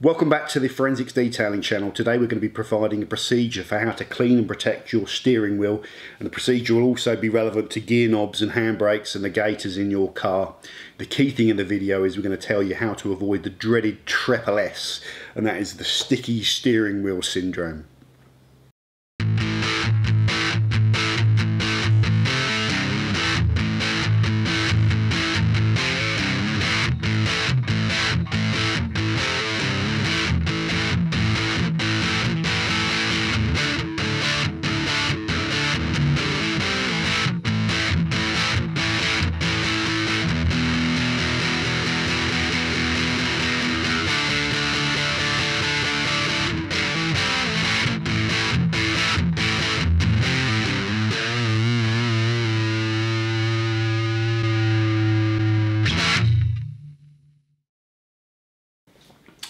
Welcome back to the Forensics Detailing channel. Today we're going to be providing a procedure for how to clean and protect your steering wheel and the procedure will also be relevant to gear knobs and handbrakes and the gaiters in your car. The key thing in the video is we're going to tell you how to avoid the dreaded triple S and that is the sticky steering wheel syndrome.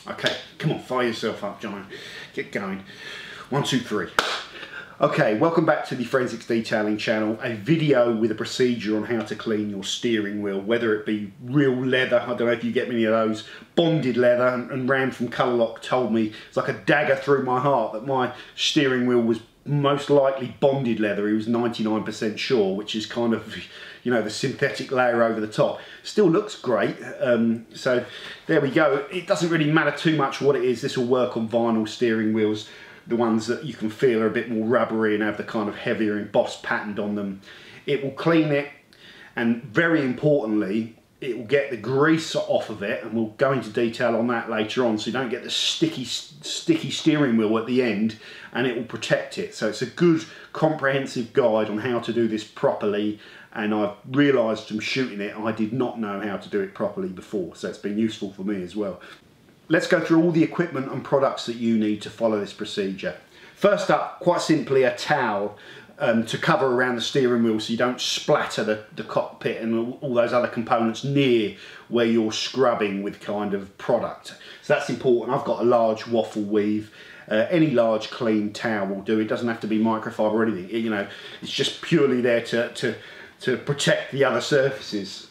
Okay, come on, fire yourself up, John. Get going. One, two, three. Okay, welcome back to the Forensics Detailing channel, a video with a procedure on how to clean your steering wheel, whether it be real leather, I don't know if you get many of those, bonded leather, and, Ram from Colour Lock told me, it's like a dagger through my heart that my steering wheel was most likely bonded leather, he was 99% sure, which is kind of, you know, the synthetic layer over the top. Still looks great, um, so there we go. It doesn't really matter too much what it is, this will work on vinyl steering wheels, the ones that you can feel are a bit more rubbery and have the kind of heavier embossed patterned on them. It will clean it, and very importantly, it will get the grease off of it and we'll go into detail on that later on so you don't get the sticky sticky steering wheel at the end and it will protect it so it's a good comprehensive guide on how to do this properly and I've realised from shooting it I did not know how to do it properly before so it's been useful for me as well. Let's go through all the equipment and products that you need to follow this procedure. First up, quite simply a towel um, to cover around the steering wheel so you don't splatter the, the cockpit and all, those other components near where you're scrubbing with kind of product. So that's important. I've got a large waffle weave. Uh, any large clean towel will do. It doesn't have to be microfiber or anything. It, you know, it's just purely there to, to, to protect the other surfaces.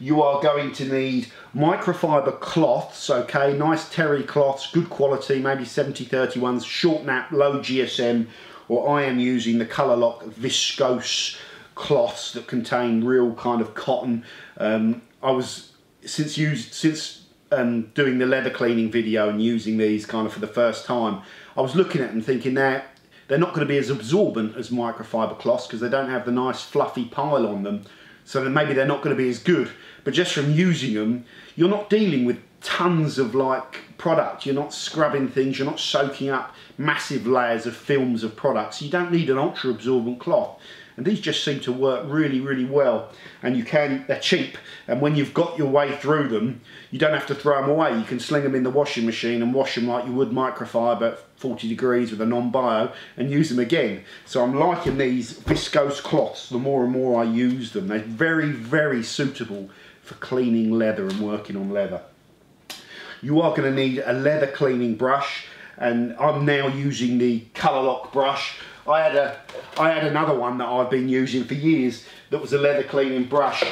You are going to need microfiber cloths, okay, nice terry cloths, good quality, maybe 70-30 ones, short nap, low GSM, or I am using the Colour Lock viscose cloths that contain real kind of cotton. Um, I was, since used, since um, doing the leather cleaning video and using these kind of for the first time, I was looking at them thinking now they're not going to be as absorbent as microfiber cloths because they don't have the nice fluffy pile on them. So maybe they're not going to be as good. But just from using them, you're not dealing with tons of like product. You're not scrubbing things, you're not soaking up massive layers of films of products. You don't need an ultra absorbent cloth. And these just seem to work really, really well. And you can, they're cheap. And when you've got your way through them, you don't have to throw them away. You can sling them in the washing machine and wash them like you would microfiber at 40 degrees with a non-bio and use them again. So I'm liking these viscose cloths the more and more I use them. They're very, very suitable for cleaning leather and working on leather. You are going to need a leather cleaning brush and I'm now using the Colour Lock brush. I had a I had another one that I've been using for years that was a leather cleaning brush,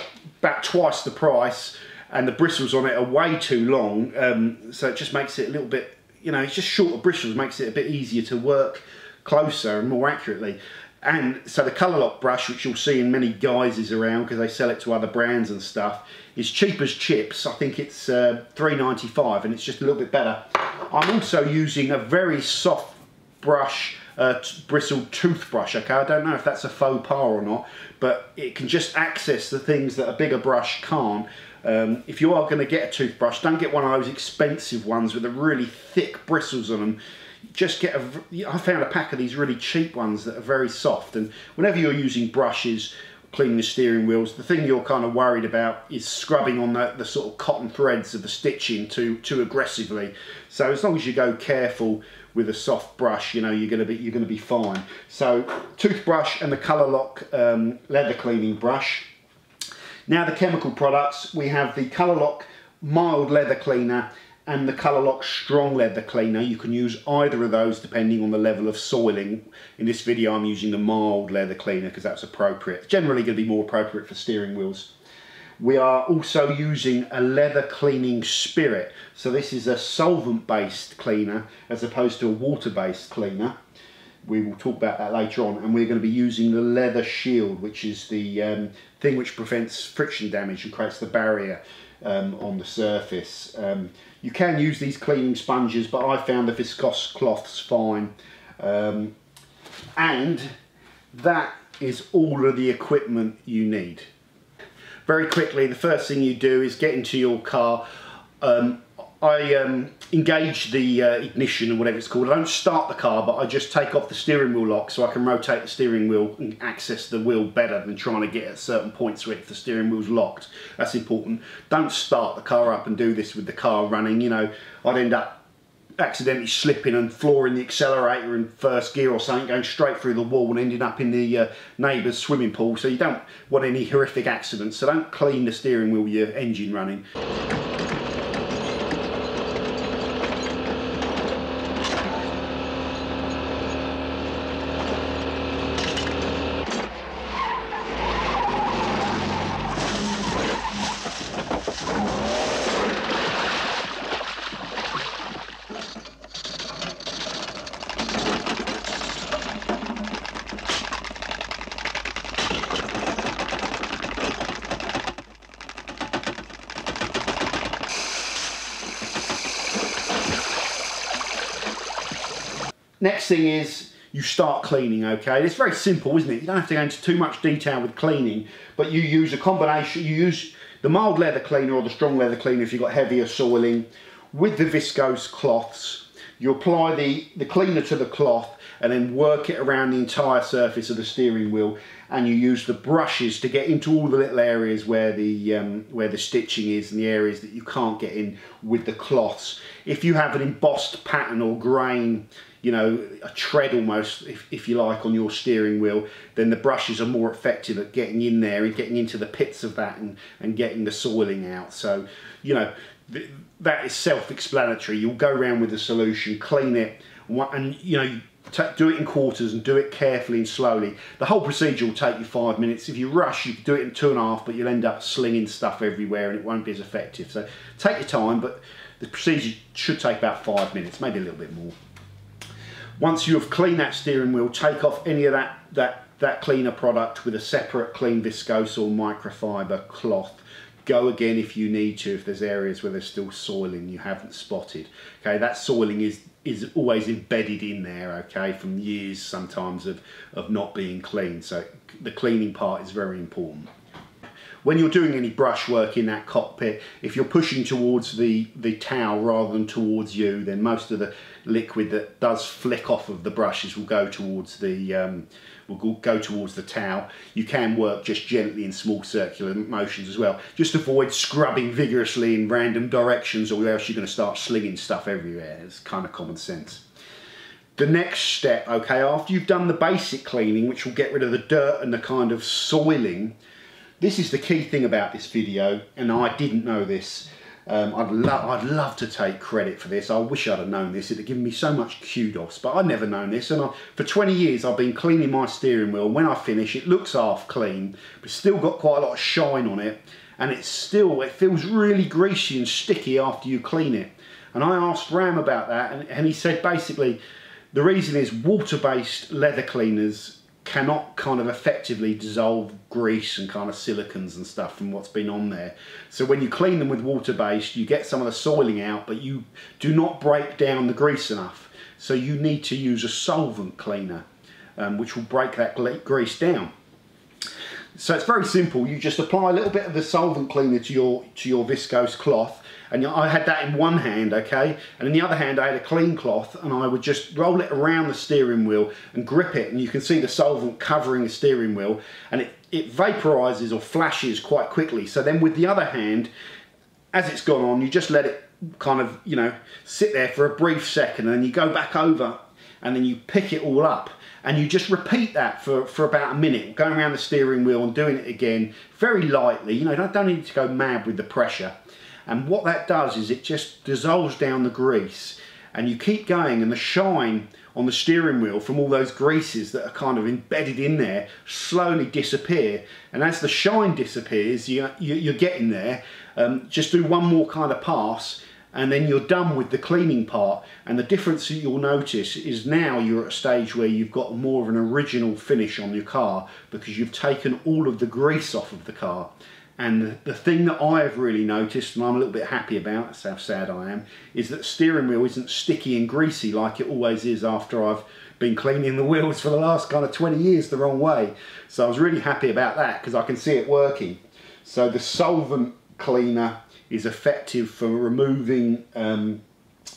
about twice the price, and the bristles on it are way too long, um, so it just makes it a little bit, you know, it's just shorter bristles, makes it a bit easier to work closer and more accurately. And so the Colour Lock brush, which you'll see in many guises around because they sell it to other brands and stuff, is cheap as chips. I think it's uh, 3.95 and it's just a little bit better. I'm also using a very soft brush, uh, bristled toothbrush, okay? I don't know if that's a faux pas or not, but it can just access the things that a bigger brush can't. Um, if you are going to get a toothbrush, don't get one of those expensive ones with the really thick bristles on them just get a, I found a pack of these really cheap ones that are very soft and whenever you're using brushes cleaning the steering wheels the thing you're kind of worried about is scrubbing on the, the sort of cotton threads of the stitching too too aggressively. So as long as you go careful with a soft brush you know you're going to be you're to be fine. So toothbrush and the Colour Lock um, leather cleaning brush. Now the chemical products we have the Colour Lock mild leather cleaner and the Colour Lock Strong Leather Cleaner. You can use either of those depending on the level of soiling. In this video I'm using the mild leather cleaner because that's appropriate. Generally going to be more appropriate for steering wheels. We are also using a leather cleaning spirit. So this is a solvent based cleaner as opposed to a water based cleaner. We will talk about that later on and we're going to be using the leather shield which is the um, thing which prevents friction damage and creates the barrier um, on the surface. Um, you can use these cleaning sponges but I found the viscose cloths fine um, and that is all of the equipment you need very quickly, the first thing you do is get into your car. Um, I um, engage the uh, ignition or whatever it's called. I don't start the car, but I just take off the steering wheel lock so I can rotate the steering wheel and access the wheel better than trying to get at certain points where if the steering wheel's locked. That's important. Don't start the car up and do this with the car running. You know, I'd end up accidentally slipping and flooring the accelerator in first gear or something, going straight through the wall and ending up in the uh, neighbour's swimming pool. So you don't want any horrific accidents. So don't clean the steering wheel with your engine running. Next thing is you start cleaning, okay? It's very simple, isn't it? You don't have to go into too much detail with cleaning, but you use a combination, you use the mild leather cleaner or the strong leather cleaner if you've got heavier soiling with the viscose cloths. You apply the, the cleaner to the cloth and then work it around the entire surface of the steering wheel and you use the brushes to get into all the little areas where the um, where the stitching is and the areas that you can't get in with the cloths. If you have an embossed pattern or grain you know, a tread almost, if, if you like, on your steering wheel, then the brushes are more effective at getting in there and getting into the pits of that and, and getting the soiling out. So, you know, th that is self-explanatory. You'll go around with the solution, clean it, and, you know, do it in quarters and do it carefully and slowly. The whole procedure will take you five minutes. If you rush, you can do it in two and a half, but you'll end up slinging stuff everywhere and it won't be as effective. So take your time, but the procedure should take about five minutes, maybe a little bit more. Once you have cleaned that steering wheel, take off any of that, that, that cleaner product with a separate clean viscose or microfiber cloth. Go again if you need to, if there's areas where there's still soiling you haven't spotted. Okay, that soiling is is always embedded in there, okay, from years sometimes of, of not being cleaned. So the cleaning part is very important when you're doing any brush work in that cockpit, if you're pushing towards the, the towel rather than towards you, then most of the liquid that does flick off of the brushes will go towards the um, will go towards the towel. You can work just gently in small circular motions as well. Just avoid scrubbing vigorously in random directions or else you're going to start slinging stuff everywhere. It's kind of common sense. The next step, okay, after you've done the basic cleaning, which will get rid of the dirt and the kind of soiling, this is the key thing about this video, and I didn't know this. Um, I'd, lo I'd love to take credit for this. I wish I'd have known this. It'd have given me so much kudos, but I'd never known this. And I, for 20 years, I've been cleaning my steering wheel. When I finish, it looks half clean, but still got quite a lot of shine on it. And it's still, it feels really greasy and sticky after you clean it. And I asked Ram about that, and, and he said basically, the reason is water-based leather cleaners cannot kind of effectively dissolve grease and kind of silicons and stuff from what's been on there. So when you clean them with water based, you get some of the soiling out, but you do not break down the grease enough. So you need to use a solvent cleaner, um, which will break that grease down. So it's very simple. You just apply a little bit of the solvent cleaner to your to your viscose cloth and I had that in one hand, okay? And in the other hand, I had a clean cloth and I would just roll it around the steering wheel and grip it. And you can see the solvent covering the steering wheel and it, it vaporizes or flashes quite quickly. So then with the other hand, as it's gone on, you just let it kind of, you know, sit there for a brief second and then you go back over and then you pick it all up and you just repeat that for, for about a minute, going around the steering wheel and doing it again very lightly. You know, don't, don't need to go mad with the pressure. And what that does is it just dissolves down the grease and you keep going and the shine on the steering wheel from all those greases that are kind of embedded in there slowly disappear and as the shine disappears you, you, are getting there um, just do one more kind of pass and then you're done with the cleaning part. And the difference that you'll notice is now you're at a stage where you've got more of an original finish on your car because you've taken all of the grease off of the car. And the, the thing that I've really noticed and I'm a little bit happy about that's how sad I am is that steering wheel isn't sticky and greasy like it always is after I've been cleaning the wheels for the last kind of 20 years the wrong way. So I was really happy about that because I can see it working. So the solvent cleaner is effective for removing um,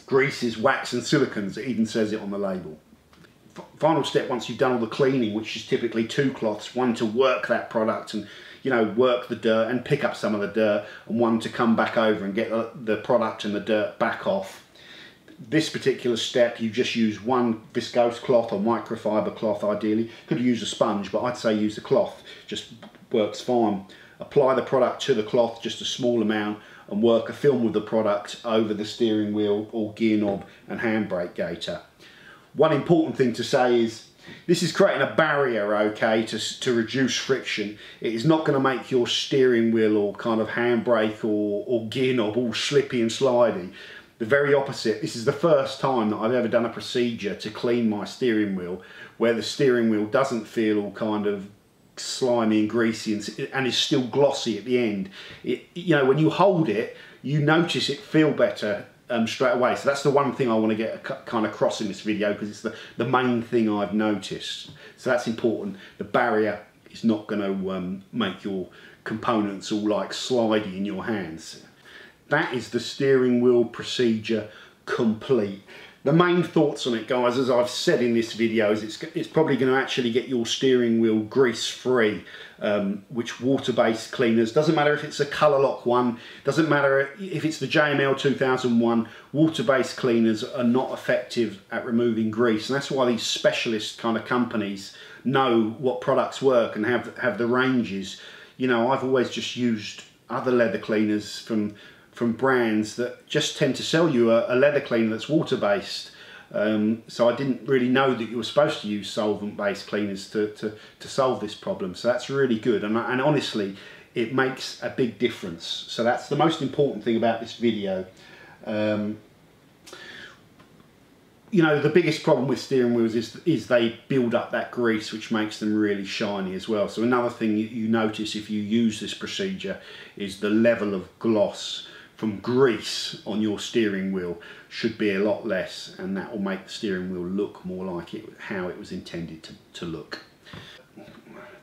greases, wax and silicons. It even says it on the label. F final step once you've done all the cleaning, which is typically two cloths, one to work that product and you know work the dirt and pick up some of the dirt and one to come back over and get the, the product and the dirt back off. This particular step you just use one viscose cloth or microfiber cloth ideally. Could use a sponge but I'd say use the cloth, just works fine. Apply the product to the cloth, just a small amount and work a film with the product over the steering wheel or gear knob and handbrake gaiter. One important thing to say is this is creating a barrier, okay, to, to reduce friction. It is not going to make your steering wheel or kind of handbrake or, or gear knob all slippy and slidey. The very opposite. This is the first time that I've ever done a procedure to clean my steering wheel where the steering wheel doesn't feel all kind of slimy and greasy and, and is still glossy at the end. It, you know, when you hold it, you notice it feel better um, straight away. So that's the one thing I want to get kind of across in this video because it's the, the main thing I've noticed. So that's important. The barrier is not going to um, make your components all like slidey in your hands. That is the steering wheel procedure complete. The main thoughts on it guys, as I've said in this video, is it's, it's probably going to actually get your steering wheel grease free, um, which water-based cleaners, doesn't matter if it's a Color-Lock one, doesn't matter if it's the JML 2001, water-based cleaners are not effective at removing grease. And that's why these specialist kind of companies know what products work and have, have the ranges. You know, I've always just used other leather cleaners from from brands that just tend to sell you a, a leather cleaner that's water based. Um, so I didn't really know that you were supposed to use solvent based cleaners to, to, to solve this problem. So that's really good. And, and honestly, it makes a big difference. So that's the most important thing about this video. Um, you know, the biggest problem with steering wheels is, is they build up that grease, which makes them really shiny as well. So another thing you notice if you use this procedure is the level of gloss from grease on your steering wheel should be a lot less and that will make the steering wheel look more like it how it was intended to, to look.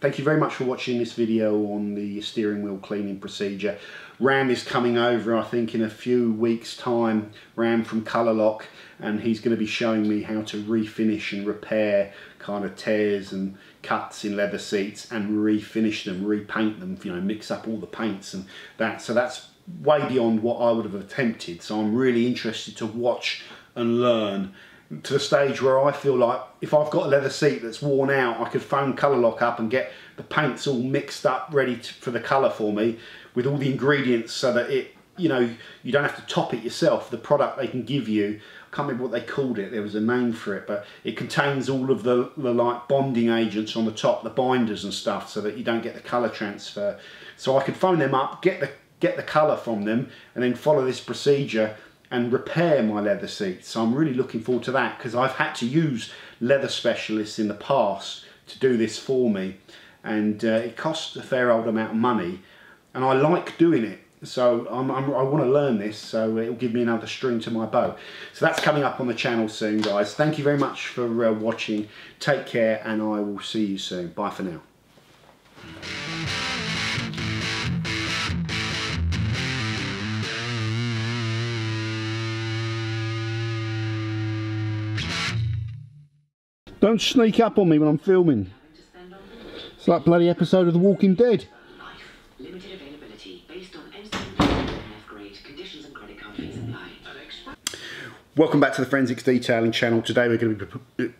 Thank you very much for watching this video on the steering wheel cleaning procedure. Ram is coming over I think in a few weeks time, Ram from Color-Lock and he's going to be showing me how to refinish and repair kind of tears and cuts in leather seats and refinish them, repaint them, you know, mix up all the paints and that. So that's way beyond what I would have attempted. So I'm really interested to watch and learn to the stage where I feel like if I've got a leather seat that's worn out, I could phone Color-Lock up and get the paints all mixed up, ready to, for the colour for me, with all the ingredients so that it, you know, you don't have to top it yourself. The product they can give you, I can't remember what they called it, there was a name for it, but it contains all of the, the like bonding agents on the top, the binders and stuff, so that you don't get the colour transfer. So I could phone them up, get the get the colour from them and then follow this procedure and repair my leather seats. So I'm really looking forward to that because I've had to use leather specialists in the past to do this for me and uh, it costs a fair old amount of money and I like doing it. So I'm, I'm, i want to learn this so it'll give me another string to my bow. So that's coming up on the channel soon guys. Thank you very much for uh, watching. Take care and I will see you soon. Bye for now Don't sneak up on me when I'm filming. It's like bloody episode of The Walking Dead. Welcome back to the Forensics Detailing channel. Today we're going to be...